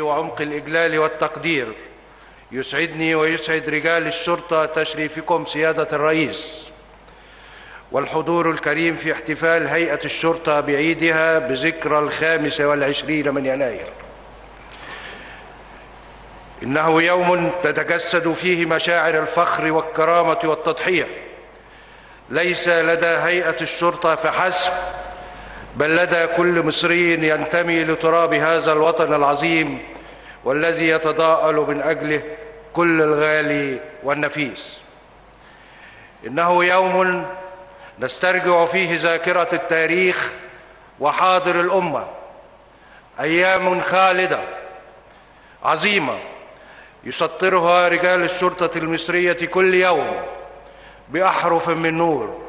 وعمق الإجلال والتقدير. يسعدني ويسعد رجال الشرطة تشريفكم سيادة الرئيس. والحضور الكريم في احتفال هيئة الشرطة بعيدها بذكرى الخامس والعشرين من يناير. إنه يوم تتجسد فيه مشاعر الفخر والكرامة والتضحية. ليس لدى هيئة الشرطة فحسب بل لدى كل مصري ينتمي لتراب هذا الوطن العظيم والذي يتضاءل من أجله كل الغالي والنفيس. إنه يوم نسترجع فيه ذاكرة التاريخ وحاضر الأمة. أيام خالدة عظيمة يسطرها رجال الشرطة المصرية كل يوم. بأحرف من نور.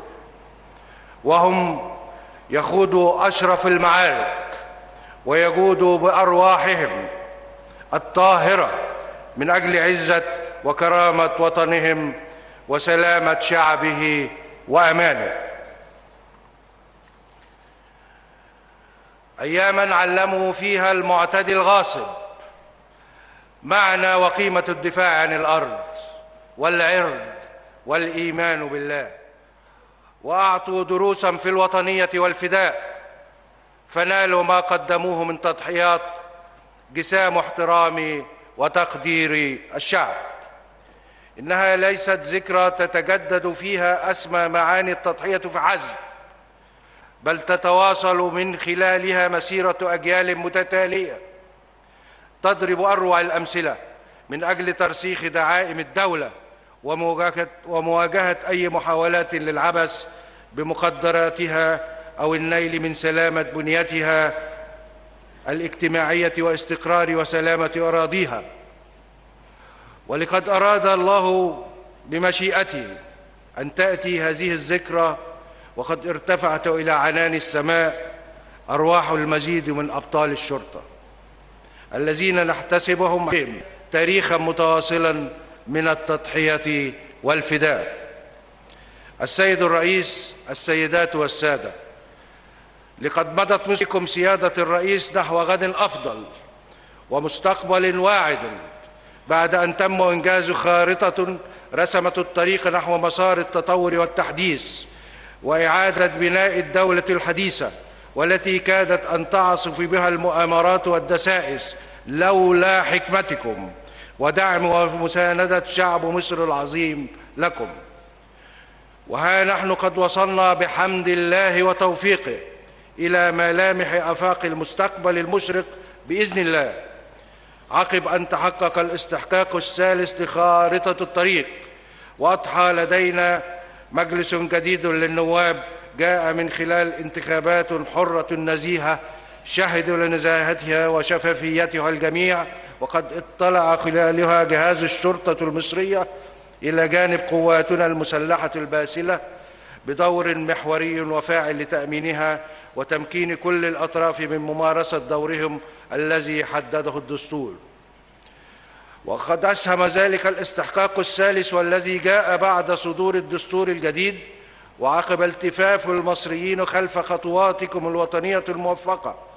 وهم يخوضوا أشرف المعارك ويجودوا بأرواحهم الطاهرة من أجل عزة وكرامة وطنهم وسلامة شعبه وأمانه. أياما علموا فيها المعتدي الغاصب معنى وقيمة الدفاع عن الأرض والعرض والإيمان بالله. وأعطوا دروسا في الوطنية والفداء. فنالوا ما قدموه من تضحيات جسام احترام وتقدير الشعب. إنها ليست ذكرى تتجدد فيها أسمى معاني التضحية فحسب بل تتواصل من خلالها مسيرة أجيال متتالية تضرب أروع الأمثلة من أجل ترسيخ دعائم الدولة. ومواجهة, أي محاولات للعبث بمقدراتها أو النيل من سلامة بنيتها الاجتماعية واستقرار وسلامة أراضيها. ولقد أراد الله بمشيئته أن تأتي هذه الذكرى وقد ارتفعت إلى عنان السماء أرواح المزيد من أبطال الشرطة الذين نحتسبهم تاريخا متواصلا من التضحية والفداء. السيد الرئيس السيدات والسادة لقد مضت مسكم سيادة الرئيس نحو غد أفضل ومستقبل واعد بعد أن تم إنجاز خارطة رسمت الطريق نحو مسار التطور والتحديث وإعادة بناء الدولة الحديثة والتي كادت أن تعصف بها المؤامرات والدسائس لولا حكمتكم. ودعم ومساندة شعب مصر العظيم لكم. وها نحن قد وصلنا بحمد الله وتوفيقه إلى ملامح آفاق المستقبل المشرق بإذن الله عقب أن تحقق الاستحقاق الثالث لخارطة الطريق. وأضحى لدينا مجلس جديد للنواب جاء من خلال انتخابات حرة نزيهة شهدوا لنزاهتها وشفافيتها الجميع وقد اطلع خلالها جهاز الشرطة المصرية إلى جانب قواتنا المسلحة الباسلة بدور محوري وفاعل لتأمينها وتمكين كل الأطراف من ممارسة دورهم الذي حدده الدستور. وقد أسهم ذلك الاستحقاق الثالث والذي جاء بعد صدور الدستور الجديد وعقب التفاف المصريين خلف خطواتكم الوطنية الموفقة.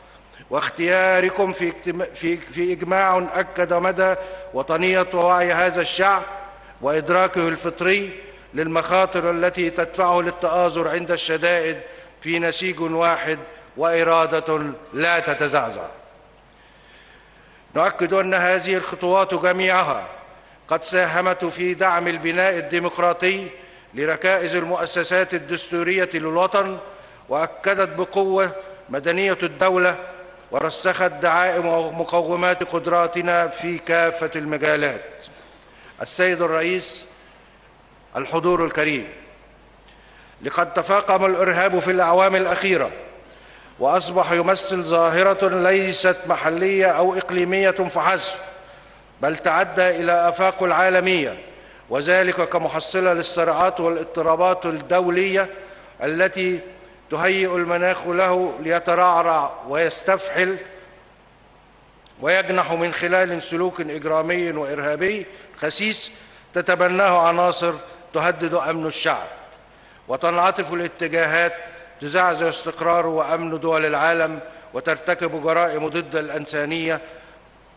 واختياركم في, إجماع أكد مدى وطنية ووعي هذا الشعب وإدراكه الفطري للمخاطر التي تدفعه للتآزر عند الشدائد في نسيج واحد وإرادة لا تتزعزع. نؤكد أن هذه الخطوات جميعها قد ساهمت في دعم البناء الديمقراطي لركائز المؤسسات الدستورية للوطن وأكدت بقوة مدنية الدولة ورسخت دعائم ومقومات قدراتنا في كافة المجالات. السيد الرئيس الحضور الكريم لقد تفاقم الإرهاب في الأعوام الأخيرة وأصبح يمثل ظاهرة ليست محلية أو إقليمية فحسب بل تعدى إلى آفاق العالمية وذلك كمحصلة للصراعات والاضطرابات الدولية التي تهيئ المناخ له ليترعرع ويستفحل ويجنح من خلال سلوك إجرامي وإرهابي خسيس تتبناه عناصر تهدد أمن الشعب. وتنعطف الاتجاهات تزعزع استقرار وأمن دول العالم وترتكب جرائم ضد الإنسانية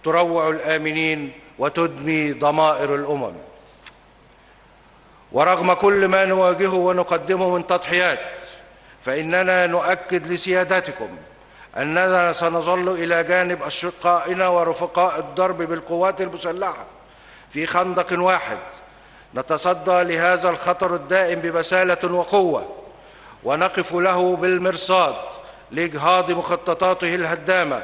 تروع الآمنين وتدمي ضمائر الأمم. ورغم كل ما نواجهه ونقدمه من تضحيات فإننا نؤكد لسيادتكم أننا سنظل إلى جانب أشقائنا ورفقاء الدرب بالقوات المسلحة في خندق واحد نتصدى لهذا الخطر الدائم ببسالة وقوة ونقف له بالمرصاد لإجهاض مخططاته الهدامة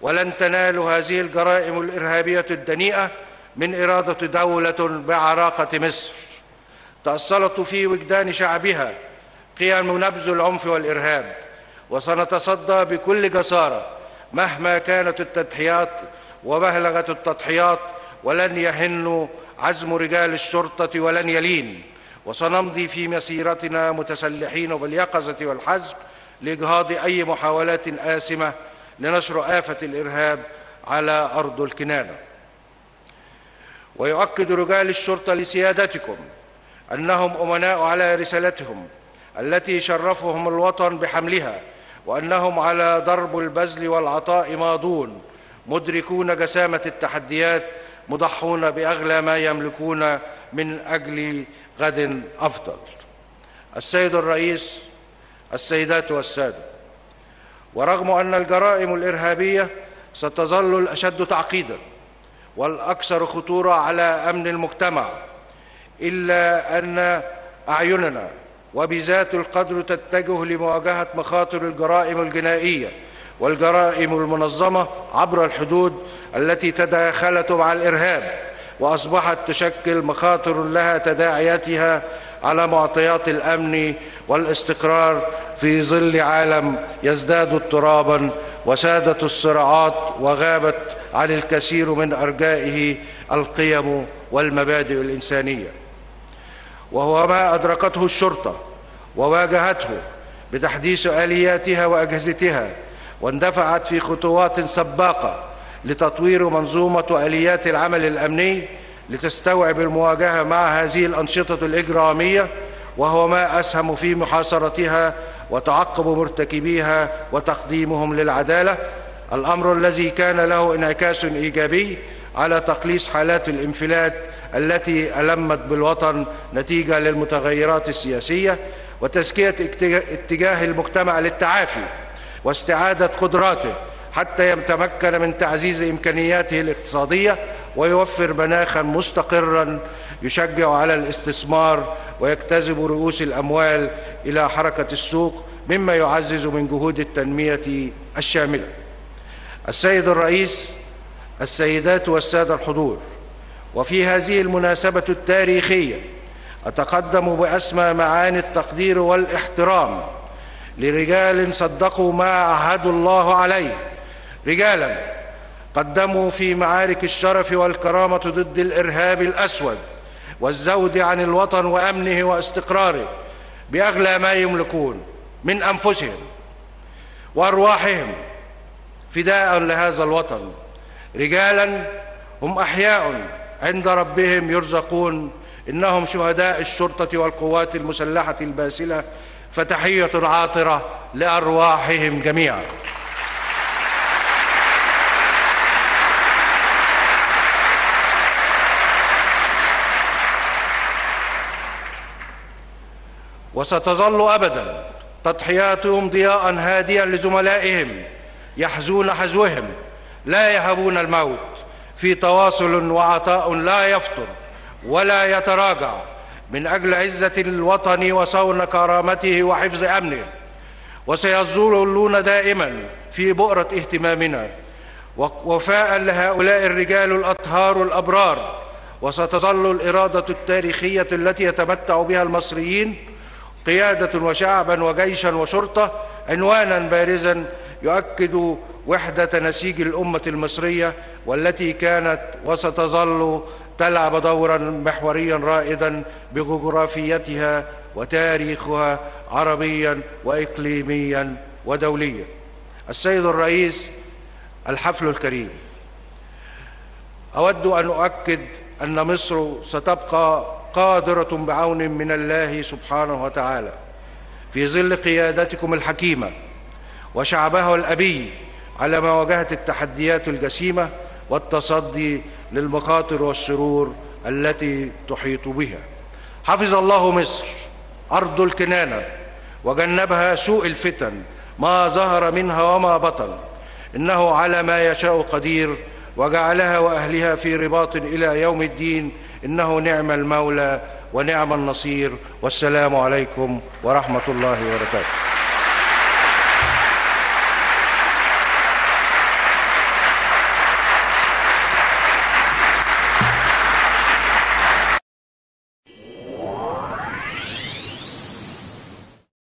ولن تنال هذه الجرائم الإرهابية الدنيئة من إرادة دولة بعراقة مصر تأصلت في وجدان شعبها قيم نبذ العنف والإرهاب وسنتصدى بكل جسارة مهما كانت التضحيات وبهلغت التضحيات ولن يهن عزم رجال الشرطة ولن يلين. وسنمضي في مسيرتنا متسلحين باليقظة والحزم لإجهاض أي محاولات اسمه لنشر آفة الإرهاب على أرض الكنانة. ويؤكد رجال الشرطة لسيادتكم أنهم أمناء على رسالتهم التي شرفهم الوطن بحملها وأنهم على درب البذل والعطاء ماضون مدركون جسامة التحديات مضحون بأغلى ما يملكون من أجل غد أفضل. السيد الرئيس السيدات والسادة ورغم أن الجرائم الإرهابية ستظل الأشد تعقيدا والأكثر خطورة على أمن المجتمع إلا أن أعيننا وبذات القدر تتجه لمواجهة مخاطر الجرائم الجنائية والجرائم المنظمة عبر الحدود التي تداخلت مع الإرهاب وأصبحت تشكل مخاطر لها تداعياتها على معطيات الأمن والاستقرار في ظل عالم يزداد اضطرابا وسادت الصراعات وغابت عن الكثير من أرجائه القيم والمبادئ الإنسانية. وهو ما أدركته الشرطة وواجهته بتحديث آلياتها وأجهزتها واندفعت في خطوات سباقة لتطوير منظومة آليات العمل الأمني لتستوعب المواجهة مع هذه الأنشطة الإجرامية وهو ما أسهم في محاصرتها وتعقب مرتكبيها وتقديمهم للعدالة. الأمر الذي كان له انعكاس إيجابي على تقليص حالات الانفلات التي ألمت بالوطن نتيجة للمتغيرات السياسية وتزكية اتجاه المجتمع للتعافي واستعادة قدراته حتى يتمكن من تعزيز إمكانياته الاقتصادية ويوفر مناخا مستقرا يشجع على الاستثمار ويجتذب رؤوس الأموال إلى حركة السوق مما يعزز من جهود التنمية الشاملة. السيد الرئيس السيدات والسادة الحضور وفي هذه المناسبة التاريخية أتقدم بأسمى معاني التقدير والإحترام لرجال صدقوا ما عهدوا الله عليه. رجالا قدموا في معارك الشرف والكرامة ضد الإرهاب الأسود والزود عن الوطن وأمنه واستقراره بأغلى ما يملكون من أنفسهم وأرواحهم. فداء لهذا الوطن. رجالا هم أحياء عند ربهم يرزقون. إنهم شهداء الشرطة والقوات المسلحة الباسلة فتحية عاطرة لأرواحهم جميعا. وستظل ابدا تضحياتهم ضياء هاديا لزملائهم يحزون حزوهم لا يهبون الموت. في تواصل وعطاء لا يفطر ولا يتراجع من أجل عزة الوطن وصون كرامته وحفظ أمنه. وسيظلون دائما في بؤرة اهتمامنا. وفاء لهؤلاء الرجال الأطهار الأبرار. وستظل الإرادة التاريخية التي يتمتع بها المصريين قيادة وشعبا وجيشا وشرطة عنوانا بارزا يؤكد وحدة نسيج الأمة المصرية والتي كانت وستظل تلعب دورا محوريا رائدا بجغرافيتها وتاريخها عربيا وإقليميا ودوليا. السيد الرئيس الحفل الكريم. أود أن أؤكد أن مصر ستبقى قادرة بعون من الله سبحانه وتعالى في ظل قيادتكم الحكيمة وشعبه الأبي على مواجهة التحديات الجسيمة والتصدي للمخاطر والسرور التي تحيط بها. حفظ الله مصر أرض الكنانة وجنبها سوء الفتن ما ظهر منها وما بطن. إنه على ما يشاء قدير وجعلها وأهلها في رباط إلى يوم الدين. إنه نعم المولى ونعم النصير. والسلام عليكم ورحمة الله وبركاته.